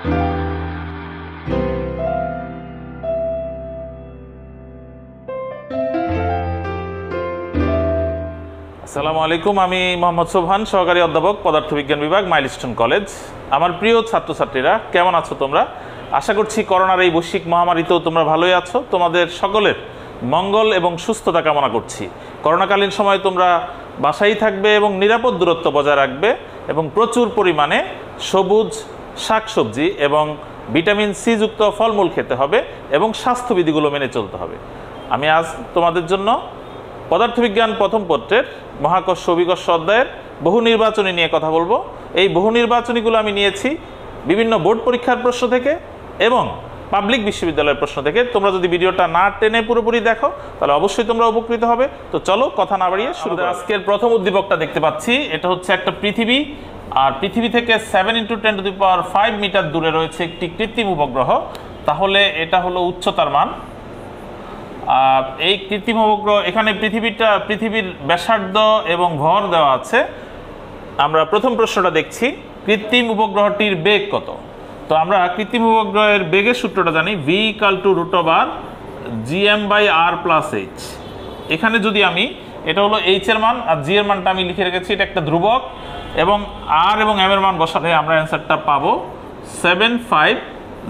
আসসালামু আলাইকুম, আমি মোহাম্মদ সোভান সহকারী অধ্যাপক, পদার্থবিজ্ঞান বিভাগ, মাইলস্টোন কলেজ। আমার প্রিয় ছাত্রছাত্রীরা, কেমন আছো তোমরা? আশা করছি করোনার এই বৈশ্বিক মহামারীতেও তোমরা ভালোই আছো। তোমাদের সকলের মঙ্গল এবং সুস্থতা কামনা করছি। করোনাকালীন সময় তোমরা বাসায় থাকবে এবং নিরাপদ দূরত্ব বজায় রাখবে এবং প্রচুর পরিমাণে সবুজ শাকসবজি এবং ভিটামিন সি যুক্ত ফলমূল খেতে হবে এবং স্বাস্থ্যবিধিগুলো মেনে চলতে হবে। আমি আজ তোমাদের জন্য পদার্থবিজ্ঞান প্রথম পত্রের মহাকর্ষ অভিকর্ষ অধ্যায়ের বহু নির্বাচনী নিয়ে কথা বলব। এই বহু নির্বাচনীগুলো আমি নিয়েছি বিভিন্ন বোর্ড পরীক্ষার প্রশ্ন থেকে এবং পাবলিক বিশ্ববিদ্যালয়ের প্রশ্ন থেকে। তোমরা যদি ভিডিওটা না টেনে পুরোপুরি দেখো তাহলে অবশ্যই তোমরা উপকৃত হবে। তো চলো কথা না বাড়িয়ে শুরু আজকের প্রথম উদ্দীপকটা দেখতে পাচ্ছি। এটা হচ্ছে একটা পৃথিবী আর পৃথিবী থেকে seven into ten to the power five meter দূরে রয়েছে একটি কৃত্রিম উপগ্রহ। তাহলে এটা হলো উচ্চতার মান। আর এই কৃত্রিম উপগ্রহ এখানে পৃথিবীটা পৃথিবীর ব্যাসার্ধ এবং ভর দেওয়া আছে। আমরা প্রথম প্রশ্নটা দেখছি কৃত্রিম উপগ্রহটির বেগ কত? তো আমরা কৃত্রিম উপগ্রহের বেগের সূত্রটা জানি V equal to root over G M by R plus H এখানে যদি আমি, এটা হলো এইচ এর মান, আর জি এর মানটা আমি লিখে রেখেছি, এটা একটা ধ্রুবক, এবং আর এবং এম এর মান বসালে আমরা অ্যান্সারটা পাবো seven five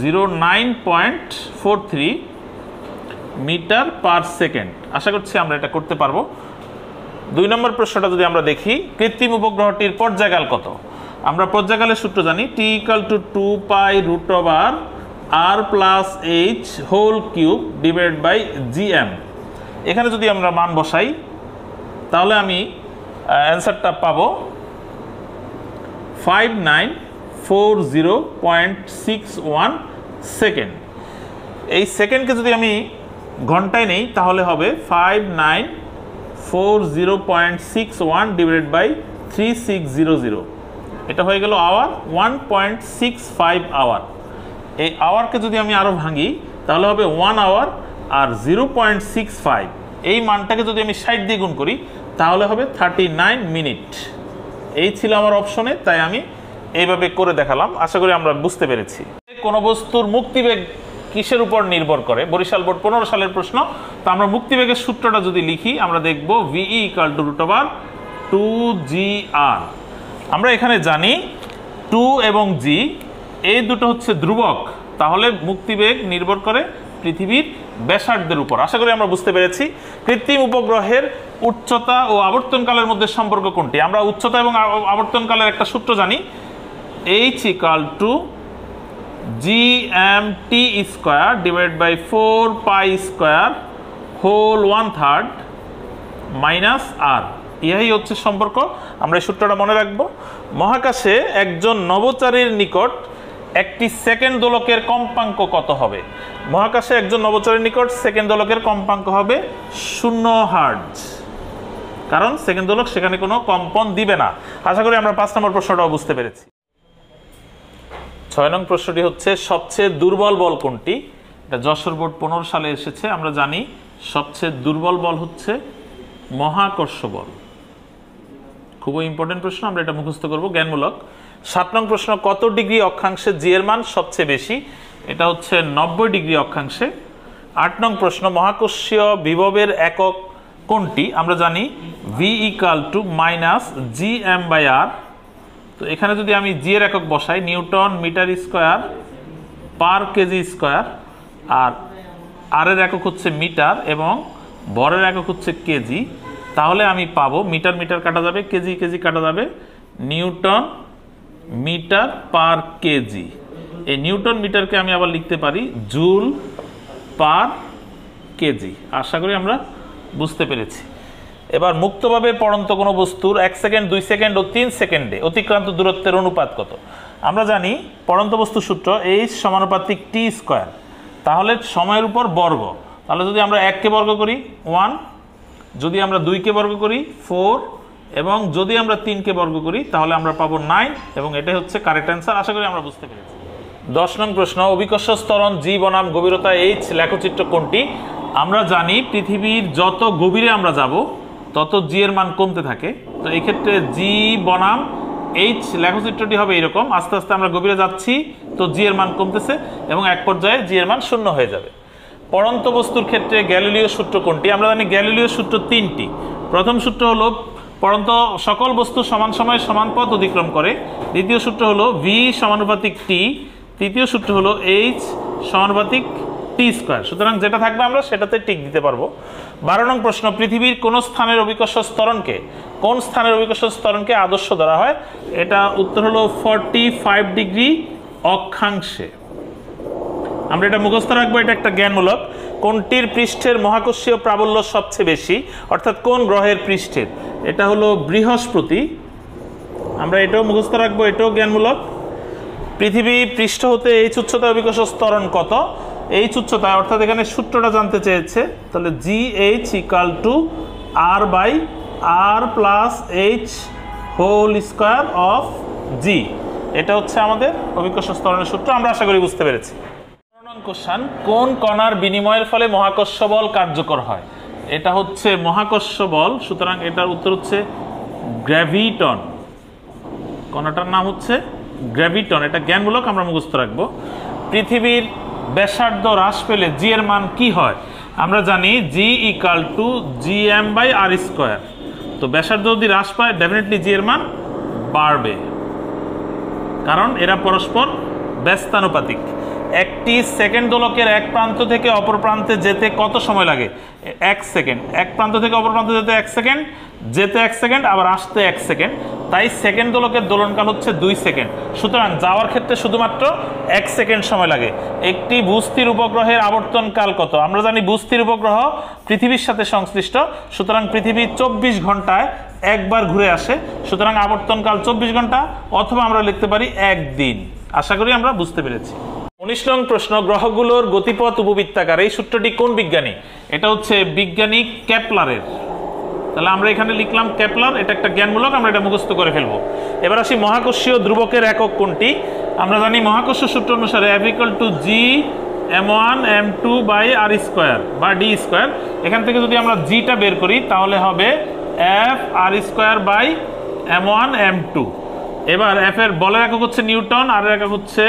zero nine point four three metre per second আশা করছি আমরা এটা করতে পারব। দুই নম্বর প্রশ্নটা যদি আমরা দেখি, কৃত্রিম উপগ্রহটির পর্যায়কাল কত? আমরা পর্যায়কালের সূত্র জানি T equal to two pi root over R plus H whole cube divide by G M এখানে যদি আমরা মান বসাই, তাহলে আমি অ্যান্সারটা পাব five nine four zero point six one second এই সেকেন্ডকে যদি আমি ঘন্টায় নেই, তাহলে হবে five nine four zero point six one divided by three six zero zero এটা হয়ে গেল hour one point six five hour এই আওয়ারকে যদি আমি আরও ভাঙি, তাহলে হবে ওয়ান আওয়ার আর জিরো পয়েন্ট সিক্স ফাইভ এই মানটাকে যদি আমি ষাট দিয়ে গুণ করি, তাহলে হবে থার্টি নাইন মিনিট এই ছিল আমার অপশনে তাই আমি এইভাবে করে দেখালাম। আশা করি আমরা বুঝতে পেরেছি। কোনো বস্তুর মুক্তিবেগ কিসের উপর নির্ভর করে? বরিশাল বোর্ড পনেরো সালের প্রশ্ন। তো আমরা মুক্তিবেগের সূত্রটা যদি লিখি, আমরা দেখব V equal to root two G R আমরা এখানে জানি টু এবং জি, এই দুটো হচ্ছে ধ্রুবক। তাহলে মুক্তিবেগ নির্ভর করে পৃথিবীর ব্যাসার্ধের উপর। আশা করি আমরা বুঝতে পেরেছি। কৃত্রিম উপগ্রহের উচ্চতা ও আবর্তনকালের মধ্যে সম্পর্ক কোনটি? আমরা উচ্চতা এবং আবর্তনকালের একটা সূত্র জানি। H equal to G M T square divide by four pi square whole one third minus R ইহাই হচ্ছে সম্পর্ক। আমরা এই সূত্রটা মনে রাখব। মহাকাশে একজন নভোচারীর নিকট একটি সেকেন্ড দোলকের কম্পাঙ্ক কত হবে? মহাকাশে একজন নভোচারীর নিকট সেকেন্ড দোলকের কম্পাঙ্ক হবে শূন্য হার্জ কারণ সেকেন্ড দোলক সেখানে কোনো কম্পন দিবে না। আশা করি আমরা পাঁচ নম্বর প্রশ্নটাও বুঝতে পেরেছি। ছয় নং প্রশ্নটি হচ্ছে, সবচেয়ে দুর্বল বল কোনটি? এটা যশোর বোর্ড পনেরো সালে এসেছে, আমরা জানি সবচেয়ে দুর্বল বল হচ্ছে মহাকর্ষ বল। খুবই ইম্পর্টেন্ট প্রশ্ন, আমরা এটা মুখস্থ করব। জ্ঞানমূলক। সাত নং প্রশ্ন, কত ডিগ্রি অক্ষাংশে জি এর মান সবচেয়ে বেশি? এটা হচ্ছে নব্বই ডিগ্রি অক্ষাংশে। আট নং প্রশ্ন, মহাকর্ষীয় বিভবের একক কোনটি? আমরা জানি V equal to minus G M by R তো এখানে যদি আমি জি এর একক বসাই, newton metre square per K G square, আর আর এর একক হচ্ছে মিটার এবং বরের একক হচ্ছে কেজি। তাহলে আমি পাবো, মিটার মিটার কাটা যাবে, কেজি কেজি কাটা যাবে, newton metre per K G. এই নিউটন মিটারকে আমি আবার লিখতে পারি, জুল পার কেজি। আশা করি আমরা বুঝতে পেরেছি। এবার মুক্তভাবে পড়ন্ত কোনো বস্তুর এক সেকেন্ড, দুই সেকেন্ড ও তিন সেকেন্ডে অতিক্রান্ত দূরত্বের অনুপাত কত? আমরা জানি পড়ন্ত বস্তু সূত্র এইচ সমানুপাতিক টি স্কোয়ার তাহলে সময়ের উপর বর্গ। তাহলে যদি আমরা এককে বর্গ করি ওয়ান যদি আমরা দুইকে বর্গ করি ফোর এবং যদি আমরা তিনকে বর্গ করি, তাহলে আমরা পাবো নাইন এবং এটাই হচ্ছে কারেক্ট অ্যান্সার আশা করি আমরা বুঝতে পেরেছি। দশ নং প্রশ্ন, অভিকর্ষ স্তরণ জি বনাম গভীরতা এইচ লেখচিত্র কোনটি? আমরা জানি পৃথিবীর যত গভীরে আমরা যাব, তত জি এর মান কমতে থাকে। তো এক্ষেত্রে জি বনাম এইচ লেখচিত্রটি হবে এরকম। আস্তে আস্তে আমরা গভীরে যাচ্ছি, তো জি এর মান কমতেছে, এবং এক পর্যায়ে জি এর মান শূন্য হয়ে যাবে। পরন্ত বস্তুর ক্ষেত্রে গ্যালিলীয় সূত্র কোনটি? আমরা জানি গ্যালিলীয় সূত্র তিনটি। প্রথম সূত্র হলো পরন্ত সকল বস্তু সমান সময়ে সমান পথ অতিক্রম করে। দ্বিতীয় সূত্র হলো ভি সমানুপাতিক টি তৃতীয় সূত্র হলো এইচ সমানুপাতিক টি স্কোয়ার সুতরাং যেটা থাকবে আমরা সেটাতে টিক দিতে পারব। বারো নং প্রশ্ন, পৃথিবীর কোন স্থানের অভিকর্ষ স্তরণকে কোন স্থানের অভিকর্ষ স্তরণকে আদর্শ ধরা হয়? এটা উত্তর হলো ফর্টি ফাইভ ডিগ্রি অক্ষাংশে। আমরা এটা মুখস্থ রাখব, এটা একটা জ্ঞানমূলক। কোনটির পৃষ্ঠের মহাকর্ষীয় প্রাবল্য সবচেয়ে বেশি? অর্থাৎ কোন গ্রহের পৃষ্ঠের? এটা হলো বৃহস্পতি। আমরা এটাও মুখস্থ রাখব, এটাও জ্ঞানমূলক। পৃথিবী পৃষ্ঠ হতে এই উচ্চতা অভিকর্ষ স্তরণ কত? এই উচ্চতায় অর্থাৎ এখানে সূত্রটা জানতে চেয়েছে, তাহলে G H equal to R by R plus H whole square of G এটা হচ্ছে আমাদের অভিকর্ষ স্তরণের সূত্র, আমরা আশা করি বুঝতে পেরেছি। কোশ্চান কোন কণার বিনিময়ের ফলে মহাকর্ষ বল কার্যকর হয়? এটা হচ্ছে মহাকর্ষ বল, সুতরাং এটার উত্তর হচ্ছে গ্র্যাভিটন। কণাটার নাম হচ্ছে গ্র্যাভিটন। এটা জ্ঞানমূলক, আমরা মুখস্থ রাখব। পৃথিবীর ব্যাসার্ধ হ্রাস পেলে জি এর মান কি হয়? আমরা জানি G equal to G M by R square তো ব্যাসার্ধ যদি হ্রাস পায় ডেফিনেটলি জি এর মান বাড়বে। কারণ এরা পরস্পর ব্যস্তানুপাতিক। একটি সেকেন্ড দোলকের এক প্রান্ত থেকে অপর প্রান্তে যেতে কত সময় লাগে? এক সেকেন্ড। এক প্রান্ত থেকে অপর প্রান্তে যেতে এক সেকেন্ড, যেতে এক সেকেন্ড, আবার আসতে এক সেকেন্ড। তাই সেকেন্ড দোলকের দোলনকাল হচ্ছে দুই সেকেন্ড। সুতরাং যাওয়ার ক্ষেত্রে শুধুমাত্র এক সেকেন্ড সময় লাগে। একটি ভূস্থির উপগ্রহের আবর্তন কাল কত? আমরা জানি ভূস্থির উপগ্রহ পৃথিবীর সাথে সংশ্লিষ্ট। সুতরাং পৃথিবী চব্বিশ ঘন্টায় একবার ঘুরে আসে। সুতরাং আবর্তনকাল চব্বিশ ঘণ্টা, অথবা আমরা লিখতে পারি একদিন আশা করি আমরা বুঝতে পেরেছি। উনিশ নং প্রশ্ন, গ্রহগুলোর গতিপথ উপবৃত্তাকার, এই সূত্রটি কোন বিজ্ঞানী? এটা হচ্ছে বিজ্ঞানী ক্যাপলারের। তাহলে আমরা এখানে লিখলাম ক্যাপলার, এটা একটা জ্ঞানমূলক, আমরা এটা মুখস্থ করে ফেলব। এবার আসি মহাকর্ষীয় ধ্রুবকের একক কোনটি? আমরা জানি মহাকর্ষ সূত্র অনুসারে F equal to G M one M two by R square বা ডি স্কোয়ার এখান থেকে যদি আমরা জিটা বের করি, তাহলে হবে F R square by M one M two এবার এফ এর বলের একক হচ্ছে নিউটন, আর একক হচ্ছে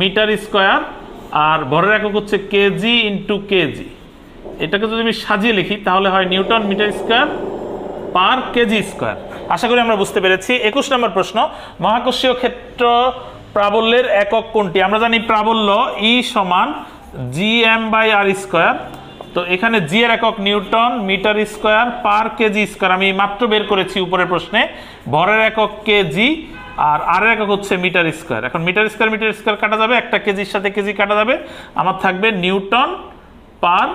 মিটার স্কোয়ার আর ভরের একক হচ্ছে কেজি ইন্টু কেজি। এটাকে যদি আমি সাজিয়ে লিখি, তাহলে হয় newton metre square per K G square. আশা করি আমরা বুঝতে পেরেছি। একুশ নম্বর প্রশ্ন, মহাকর্ষীয় ক্ষেত্র প্রাবল্যের একক কোনটি? আমরা জানি প্রাবল্য ই সমান G M by R square তো এখানে জি এর একক newton metre square per K G square. আমি মাত্র বের করেছি উপরের প্রশ্নে। ভরের একক কেজি আর আর একক হচ্ছে মিটার স্কোয়ার। এখন মিটার স্কোয়ার মিটার স্কোয়ার কাটা যাবে, একটা কেজির সাথে কেজি কাটা যাবে। আমার থাকবে নিউটন পার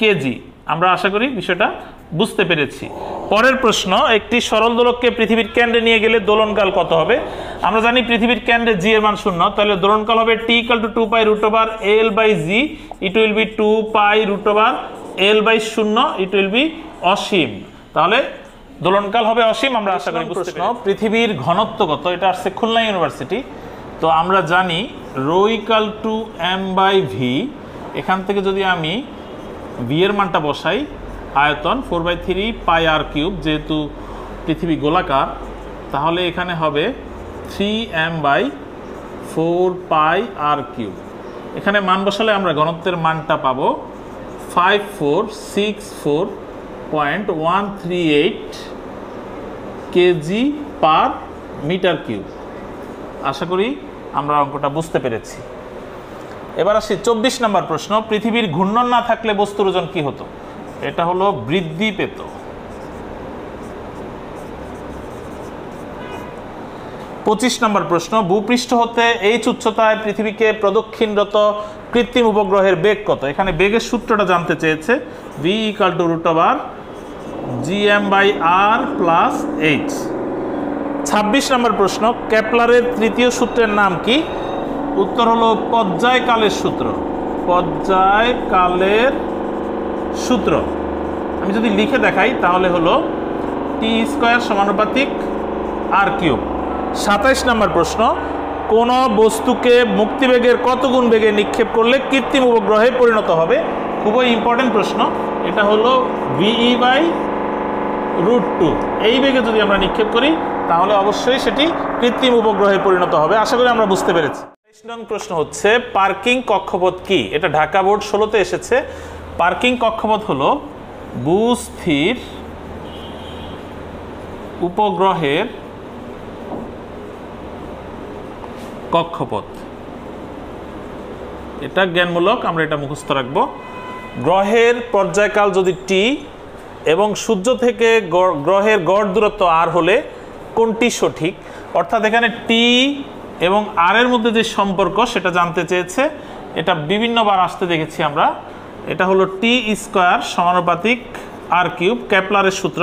কেজি। আমরা আশা করি বিষয়টা বুঝতে পেরেছি। পরের প্রশ্ন, একটি সরল দোলককে পৃথিবীর কেন্দ্রে নিয়ে গেলে দোলনকাল কত হবে? আমরা জানি পৃথিবীর কেন্দ্রে জি এর মান শূন্য, তাহলে দোলনকাল হবে T equal to two pi root over L by G it will be two pi root over L by শূন্য ইট উইল বি অসীম। তাহলে দোলনকাল হবে অসীম আমরা আশা করি প্রশ্ন পৃথিবীর ঘনত্ব কত এটা আসছে খুলনা ইউনিভার্সিটি। তো আমরা জানি rho equal to M by V এখান থেকে যদি আমি ভি এর মানটা বসাই আয়তন four by three pi R cube যেহেতু পৃথিবী গোলাকার তাহলে এখানে হবে three M by four pi R cube. এখানে মান বসালে আমরা ঘনত্বের মানটা পাবো five four six four point one three eight K G per metre cube আশা করি আমরা অঙ্কটা বুঝতে পেরেছি। এবার আসি চব্বিশ নম্বর প্রশ্ন। পৃথিবীর ঘূর্ণন না থাকলে বস্তুর ওজন কি হতো? এটা হলো বৃদ্ধি পেত। পঁচিশ নম্বর প্রশ্ন। ভূপৃষ্ঠ হতে এই উচ্চতায় পৃথিবীকে প্রদক্ষিণরত কৃত্রিম উপগ্রহের বেগ কত? এখানে বেগের সূত্রটা জানতে চেয়েছে। V equal to root G M by R plus H. ছাব্বিশ নম্বর প্রশ্ন ক্যাপলারের তৃতীয় সূত্রের নাম কি? উত্তর হলো পর্যায়কালের সূত্র। পর্যায়কালের সূত্র। আমি যদি লিখে দেখাই, তাহলে হলো টি স্কোয়ার সমানুপাতিক আর কিউব। সাতাইশ নম্বর প্রশ্ন, কোন বস্তুকে মুক্তিবেগের কত গুণ বেগে নিক্ষেপ করলে কৃত্রিম উপগ্রহে পরিণত হবে? খুবই ইম্পর্টেন্ট প্রশ্ন। এটা হলো ভিই বাই রুট টু এই বেগে যদি আমরা নিক্ষেপ করি, তাহলে অবশ্যই সেটি কৃত্রিম উপগ্রহে পরিণত হবে। আশা করি আমরা বুঝতে পেরেছি। নং প্রশ্ন হচ্ছে পার্কিং কক্ষপথ কি? এটা ঢাকা বোর্ড ষোলোতে এসেছে। পার্কিং কক্ষপথ হলো বুস্থির উপগ্রহের কক্ষপথ। এটা জ্ঞানমূলক, আমরা এটা মুখস্থ রাখব। গ্রহের পর্যায়কাল যদি টি এবং সূর্য থেকে গ্রহের গড় দূরত্ব আর হলে কোনটি সঠিক? অর্থাৎ এখানে টি এবং আর এর মধ্যে যে সম্পর্ক সেটা জানতে চেয়েছে, এটা বিভিন্নবার আসতে দেখেছি আমরা। এটা হলো টি স্কোয়ার সমানুপাতিক আর কিউব ক্যাপলারের সূত্র।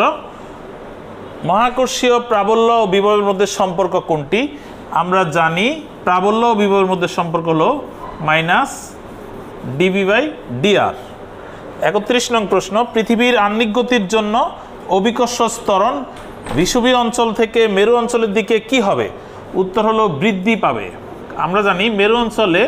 মহাকর্ষীয় প্রাবল্য ও বিভবের মধ্যে সম্পর্ক কোনটি? আমরা জানি প্রাবল্য ও বিভবের মধ্যে সম্পর্ক হলো মাইনাস ডিবি বাই ডিআর একত্রিশ নং প্রশ্ন, পৃথিবীর আহ্নিক গতির জন্য অভিকর্ষ স্তরণ বিষুবী অঞ্চল থেকে মেরু অঞ্চলের দিকে কি হবে? উত্তর হলো বৃদ্ধি পাবে। আমরা জানি মেরু অঞ্চলে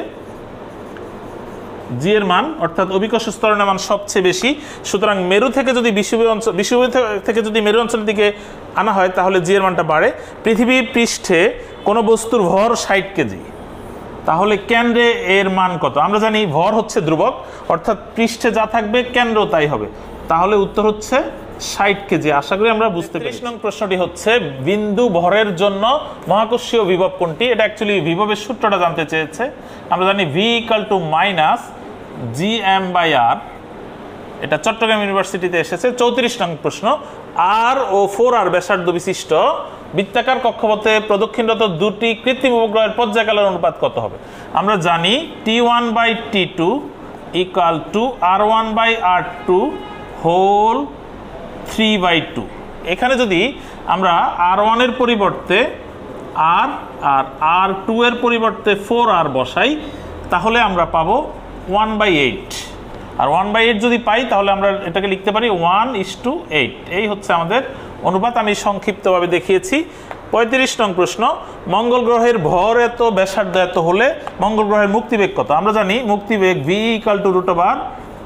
জি এর মান, অর্থাৎ অভিকর্ষ স্তরণের মান সবচেয়ে বেশি। সুতরাং মেরু থেকে যদি বিষুবী অঞ্চল বিষুবী থেকে যদি মেরু অঞ্চলের দিকে আনা হয়, তাহলে জি এর মানটা বাড়ে। পৃথিবী পৃষ্ঠে কোনো বস্তুর ভর ষাট কেজি। তাহলে কেন্দ্রে এর মান কত? আমরা জানি ভর হচ্ছে ধ্রুবক অর্থাৎ পৃষ্ঠে যা থাকবে কেন্দ্র তাই হবে। তাহলে উত্তর হচ্ছে ষাট কেজি। আশা করি আমরা বুঝতে পারি নং প্রশ্নটি হচ্ছে বিন্দু ভরের জন্য মহাকর্ষীয় বিভব কোনটি? এটা অ্যাকচুয়ালি বিভবের সূত্রটা জানতে চেয়েছে। আমরা জানি V equal to minus G M by R এটা চট্টগ্রাম ইউনিভার্সিটিতে এসেছে। চৌত্রিশ নং প্রশ্ন আর ও ফোর আর ব্যাসার্ধ বিশিষ্ট। বৃত্তাকার কক্ষপথে প্রদক্ষিণরত দুটি কৃত্রিম উপগ্রহের পর্যায়কালের অনুপাত কত হবে? আমরা জানি T one by T two equal to R one by R two whole three by two এখানে যদি আমরা আর ওয়ানের পরিবর্তে আর আর আর টু এর পরিবর্তে ফোর আর বসাই, তাহলে আমরা পাবো ওয়ান বাই এইট আর ওয়ান বাই এইট যদি পাই, তাহলে আমরা এটাকে লিখতে পারি ওয়ান ইস টু এইট এই হচ্ছে আমাদের অনুপাত আমি সংক্ষিপ্তভাবে দেখিয়েছি। পঁয়ত্রিশ নং প্রশ্ন, মঙ্গল গ্রহের ভর এত, ব্যাসার্ধ এত হলে মঙ্গল গ্রহের মুক্তিবেগ কত? আমরা জানি মুক্তিবেগ V equal to root over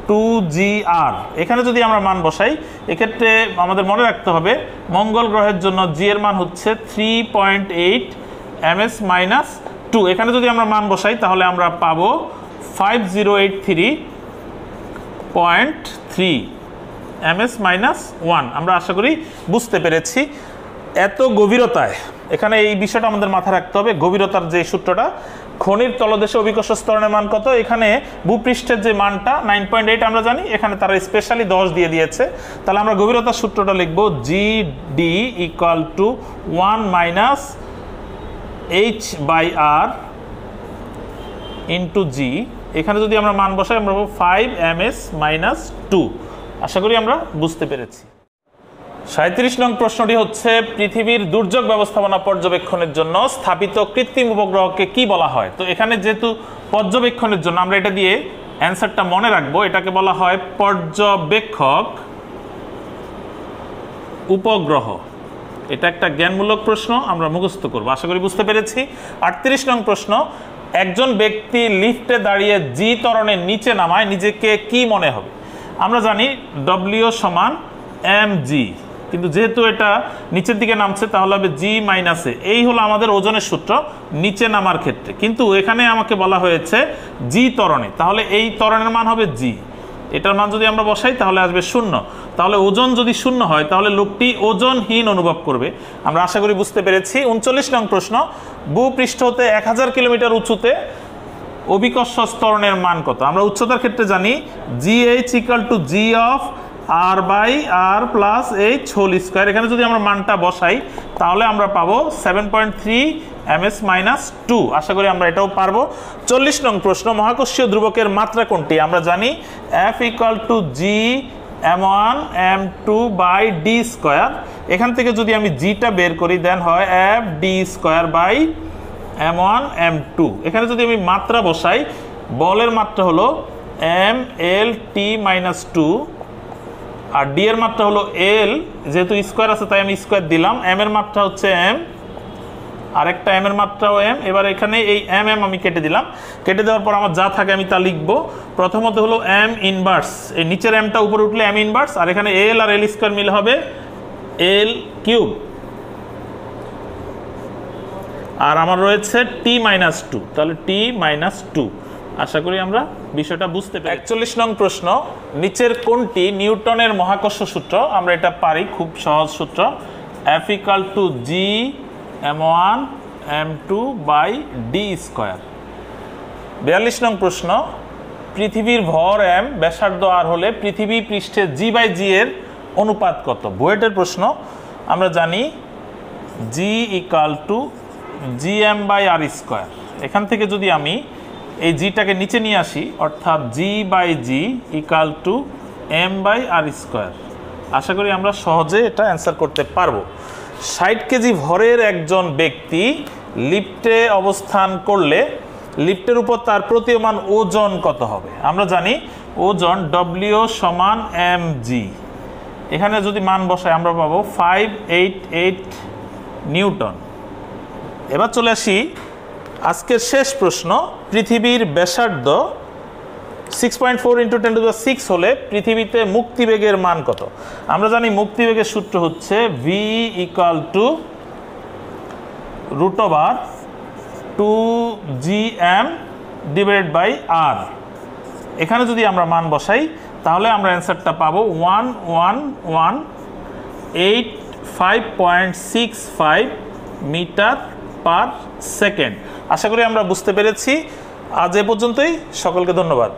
two G R এখানে যদি আমরা মান বসাই, এক্ষেত্রে আমাদের মনে রাখতে হবে, মঙ্গল গ্রহের জন্য জি এর মান হচ্ছে three point eight M S minus two এখানে যদি আমরা মান বসাই, তাহলে আমরা পাবো five zero eight three point three M S minus one আমরা আশা করি বুঝতে পেরেছি। এত গভীরতায়, এখানে এই বিষয়টা আমাদের মাথায় রাখতে হবে, গভীরতার যে সূত্রটা, খনির তলদেশে অভিকর্ষ স্তরণের মান কত? এখানে ভূপৃষ্ঠের যে মানটা নাইন পয়েন্ট এইট আমরা জানি, এখানে তারা স্পেশালি দশ দিয়ে দিয়েছে। তাহলে আমরা গভীরতার সূত্রটা লিখব G D equal to one minus H by R into G এখানে যদি আমরা মান বসাই, আমরা five M S minus two আশা করি আমরা বুঝতে পেরেছি। সাঁত্রিশ নং প্রশ্নটি হচ্ছে, পৃথিবীর দুর্যোগ ব্যবস্থাপনা পর্যবেক্ষণের জন্য স্থাপিত কৃত্রিম উপগ্রহকে কি বলা হয়? তো এখানে যেহেতু পর্যবেক্ষণের জন্য আমরা এটা দিয়ে অ্যান্সারটা মনে রাখব, এটাকে বলা হয় পর্যবেক্ষক উপগ্রহ। এটা একটা জ্ঞানমূলক প্রশ্ন, আমরা মুখস্থ করব। আশা করি বুঝতে পেরেছি। আটত্রিশ নং প্রশ্ন, একজন ব্যক্তি লিফটে দাঁড়িয়ে জি তরণের নিচে নামায়, নিজেকে কি মনে হবে? আমরা জানি ডব্লিউ সমান এম জি কিন্তু যেহেতু এটা নিচের দিকে নামছে, তাহলে হবে জি মাইনাসে এই হলো আমাদের ওজনের সূত্র, নিচে নামার ক্ষেত্রে। কিন্তু এখানে আমাকে বলা হয়েছে জি ত্বরণে, তাহলে এই ত্বরণের মান হবে জি এটার মান যদি আমরা বসাই, তাহলে আসবে শূন্য। তাহলে ওজন যদি শূন্য হয়, তাহলে লোকটি ওজনহীন অনুভব করবে। আমরা আশা করি বুঝতে পেরেছি। উনচল্লিশ নং প্রশ্ন ভূপৃষ্ঠ হতে এক হাজার কিলোমিটার উঁচুতে অভিকর্ষ স্তরণের মান কত? আমরা উচ্চতার ক্ষেত্রে জানি G H equal to G of R by R plus H whole square এখানে যদি আমরা মানটা বসাই, তাহলে আমরা পাবো seven point three M S minus two আশা করি আমরা এটাও পারব। চল্লিশ নং প্রশ্ন, মহাকর্ষীয় ধ্রুবকের মাত্রা কোনটি? আমরা জানি F equal to G M one M two by D square এখান থেকে যদি আমি জিটা বের করি দেন হয় F D square by M one M two এখানে যদি আমি মাত্রা বসাই, বলের মাত্রা হলো M L T minus two আর ডি এর মাত্রা হলো এল যেহেতু স্কোয়ার আছে তাই আমি স্কোয়ার দিলাম। এম এর মাত্রা হচ্ছে এম আর একটা এম এর মাত্রাও এম এবার এখানে এই এম এম আমি কেটে দিলাম। কেটে দেওয়ার পর আমার যা থাকে আমি তা লিখব। প্রথমত হলো এম ইনভার্স এই নিচের এমটা উপরে উঠলে এম ইনভার্স আর এখানে এল আর এল স্কোয়ার মিল হবে এল কিউব আর আমার রয়েছে টি মাইনাস টু তাহলে টি মাইনাস টু আশা করি আমরা বিষয়টা বুঝতে পারি একচল্লিশ নং প্রশ্ন, নিচের কোনটি নিউটনের মহাকর্ষ সূত্র? আমরা এটা পারি, খুব সহজ সূত্র। Equal to G M one M two by D square বিয়াল্লিশ নং প্রশ্ন, পৃথিবীর ভর এম ব্যাসার্ধ আর হলে পৃথিবী পৃষ্ঠে জি বাই জি এর অনুপাত কত? বুয়েটের প্রশ্ন, আমরা জানি G equal to G M by R square এখান থেকে যদি আমি এই জিটাকে নিচে নিয়ে আসি, অর্থাৎ G by G equal to M by R square আশা করি আমরা সহজে এটা অ্যান্সার করতে পারব। ষাট কেজি ভরের একজন ব্যক্তি লিফটে অবস্থান করলে লিফটের উপর তার প্রতীয়মান ওজন কত হবে? আমরা জানি ওজন ডব্লিউ সমান এম জি এখানে যদি মান বসাই, আমরা পাবো ফাইভ এইট এইট নিউটন। এবার চলে আসি আজকের শেষ প্রশ্ন, পৃথিবীর ব্যাসার্ধ six point four into ten to six হলে পৃথিবীতে মুক্তিবেগের মান কত? আমরা জানি মুক্তিবেগের সূত্র হচ্ছে V equal to root over two G M divided by R এখানে যদি আমরা মান বসাই, তাহলে আমরা অ্যান্সারটা পাবো one one one eight five point six five metre per second. আশা করি আমরা বুঝতে পেরেছি। আজ এ পর্যন্তই। সকলকে ধন্যবাদ।